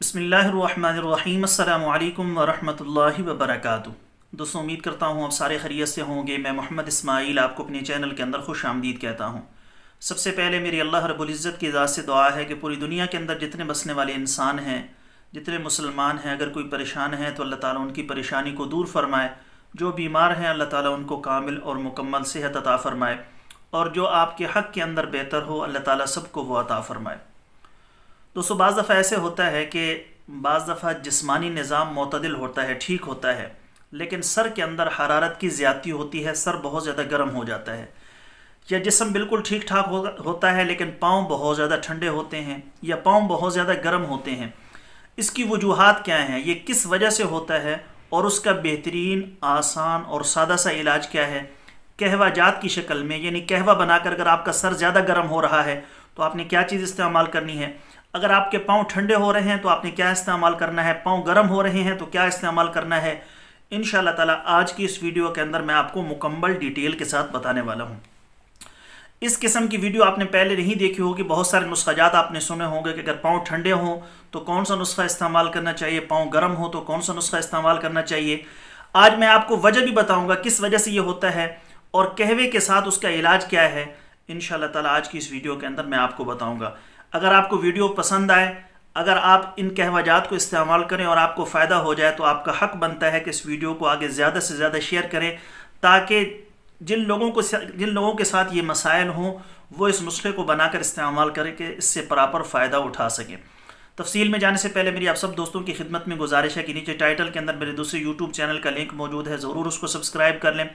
बसमीम अल्लाम वरहमतुल्लाहि वबरकातुहू। दोस्तों, उम्मीद करता हूँ आप सारे खरीत से होंगे। मैं मोहम्मद इस्माइल आपको अपने चैनल के अंदर खुश आमदीद कहता हूँ। सबसे पहले मेरी अल्लाह रबुल्ज़त की ज़ात से दुआ है कि पूरी दुनिया के अंदर जितने बसने वाले इंसान हैं, जितने मुसलमान हैं, अगर कोई परेशान है तो अल्लाह ताला उनकी परेशानी को दूर फरमाए। जो बीमार हैं, अल्लाह ताला उनको कामिल और मुकम्मल सेहत अता फ़रमाए। और जो आपके हक़ के अंदर बेहतर हो, अल्लाह ताला सबको वो अता फ़रमाए। दोस्तों बज़ दफ़ा ऐसे होता है कि बज़ दफ़ा जिसमानी निज़ाम मतदिल होता है ठीक होता है लेकिन सर के अंदर हरारत की ज़्यादती होती है सर बहुत ज़्यादा गर्म हो जाता है। या जिसम बिल्कुल ठीक ठाक हो, होता है लेकिन पाँव बहुत ज़्यादा ठंडे होते हैं या पाँव बहुत ज़्यादा गर्म होते हैं। इसकी वजूहत क्या हैं? ये किस वजह से होता है? और उसका बेहतरीन आसान और सादा सा इलाज क्या है? कहवा जात की शक्ल में यानी कहवा बनाकर अगर आपका सर ज़्यादा गर्म हो रहा है तो आपने क्या चीज़ इस्तेमाल करनी है? अगर आपके पाँव ठंडे हो रहे हैं तो आपने क्या इस्तेमाल करना है? पाँव गर्म हो रहे हैं तो क्या इस्तेमाल करना है? इन ताला आज की इस वीडियो के अंदर मैं आपको मुकम्मल डिटेल के साथ बताने वाला हूँ। इस किस्म की वीडियो आपने पहले नहीं देखी होगी, बहुत सारे नुस्खाजात आपने सुने होंगे कि अगर पाँव ठंडे हों तो कौन सा नुस्खा इस्तेमाल करना चाहिए? पाँव गर्म हो तो कौन सा नुस्खा इस्तेमाल करना चाहिए? आज मैं आपको वजह भी बताऊँगा किस वजह से ये होता है और कहवे के साथ उसका इलाज क्या है। इन ताला आज की इस वीडियो के अंदर मैं आपको बताऊँगा। अगर आपको वीडियो पसंद आए, अगर आप इन कहवाजात को इस्तेमाल करें और आपको फ़ायदा हो जाए तो आपका हक बनता है कि इस वीडियो को आगे ज़्यादा से ज़्यादा शेयर करें, ताकि जिन लोगों को जिन लोगों के साथ ये मसाइल हों, वो इस नुस्खे को बनाकर इस्तेमाल करें कि इससे प्रॉपर फ़ायदा उठा सकें। तफसील में जाने से पहले मेरी आप सब दोस्तों की खिदमत में गुजारिश है कि नीचे टाइटल के अंदर मेरे दूसरे यूट्यूब चैनल का लिंक मौजूद है, ज़रूर उसको सब्सक्राइब कर लें।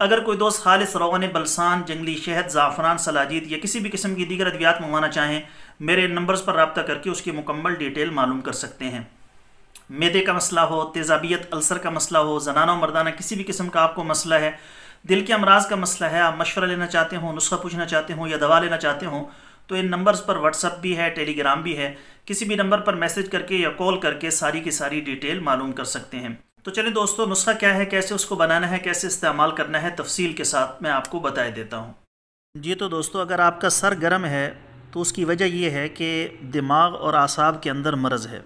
अगर कोई दोस्त खालिश रोगन बलसान, जंगली शहद, ज़ाफ़रान, सलाजीत या किसी भी किस्म की दीगर अद्वियात मंगवाना चाहें, मेरे नंबर्स पर रबता करके उसकी मुकम्मल डिटेल मालूम कर सकते हैं। मैदे का मसला हो, तेज़ाबियत, अल्सर का मसला हो, जनाना मर्दाना किसी भी किस्म का आपको मसला है, दिल के अमराज का मसला है, आप मशवरा लेना चाहते हो, नुस्खा पूछना चाहते हो या दवा लेना चाहते हो तो इन नंबर्स पर व्हाट्सअप भी है टेलीग्राम भी है, किसी भी नंबर पर मैसेज करके या कॉल करके सारी की सारी डिटेल मालूम कर सकते हैं। तो चलिए दोस्तों, नुस्खा क्या है, कैसे उसको बनाना है, कैसे इस्तेमाल करना है, तफसील के साथ मैं आपको बता देता हूँ। जी तो दोस्तों, अगर आपका सर गर्म है तो उसकी वजह यह है कि दिमाग और आसाब के अंदर मर्ज़ है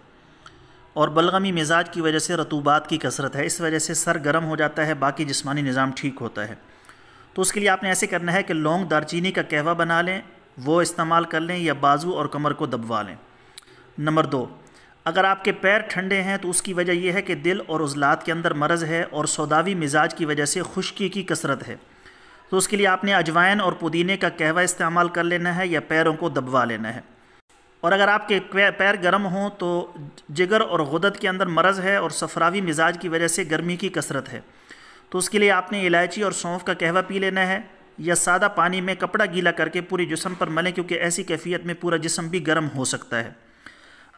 और बलगमी मिजाज की वजह से रतूबात की कसरत है। इस वजह से सर गर्म हो जाता है, बाकी जिस्मानी निज़ाम ठीक होता है। तो उसके लिए आपने ऐसे करना है कि लौंग दारचीनी का कहवा बना लें, वो इस्तेमाल कर लें या बाजू और कमर को दबवा लें। नंबर दो अगर आपके पैर ठंडे हैं तो उसकी वजह यह है कि दिल और उजलात के अंदर मरज़ है और सौदावी मिजाज की वजह से खुश्की की कसरत है। तो उसके लिए आपने अजवाइन और पुदीने का कहवा इस्तेमाल कर लेना है या पैरों को दबवा लेना है। और अगर आपके पैर गर्म हों तो जिगर और गुदत के अंदर मरज़ है और सफरावी मिजाज की वजह से गर्मी की कसरत है। तो उसके लिए आपने इलायची और सौंफ का कहवा पी लेना है या सादा पानी में कपड़ा गीला करके पूरी जिसम पर मलें, क्योंकि ऐसी कैफियत में पूरा जिसम भी गर्म हो सकता है।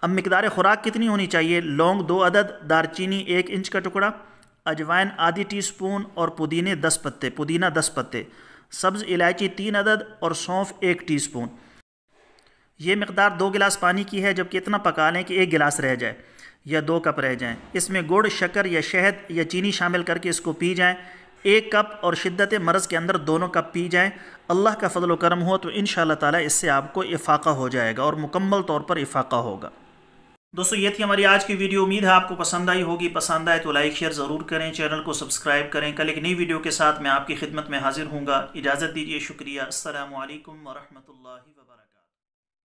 अब मकदार ख़ुराक कितनी होनी चाहिए? लौंग दो अदद, दारचीनी एक इंच का टुकड़ा, अजवाइन आधी टी स्पून और पुदीने दस पत्ते, पुदीना दस पत्ते, सब्ज़ इलायची तीन अदद और सौंफ एक टी स्पून ये मकदार दो गिलास पानी की है, जबकि इतना पका लें कि एक गिलास रह जाए या दो कप रह जाएँ। इसमें गुड़, शक्कर या शहद या चीनी शामिल करके इसको पी जाएँ। एक कप और शिद्दत मरज़ के अंदर दोनों कप पी जाएँ। अल्लाह का फजल करम हो तो इन ताला इससे आपको इफ़ाक़ा हो जाएगा और मुकम्मल तौर पर इफ़ाक़ा होगा। दोस्तों, ये थी हमारी आज की वीडियो। उम्मीद है आपको पसंद आई होगी। पसंद आए तो लाइक शेयर ज़रूर करें। चैनल को सब्सक्राइब करें। कल एक नई वीडियो के साथ मैं आपकी खिदमत में हाजिर हूँ इजाज़त दीजिए। शुक्रिया। असल वरहमल वर्क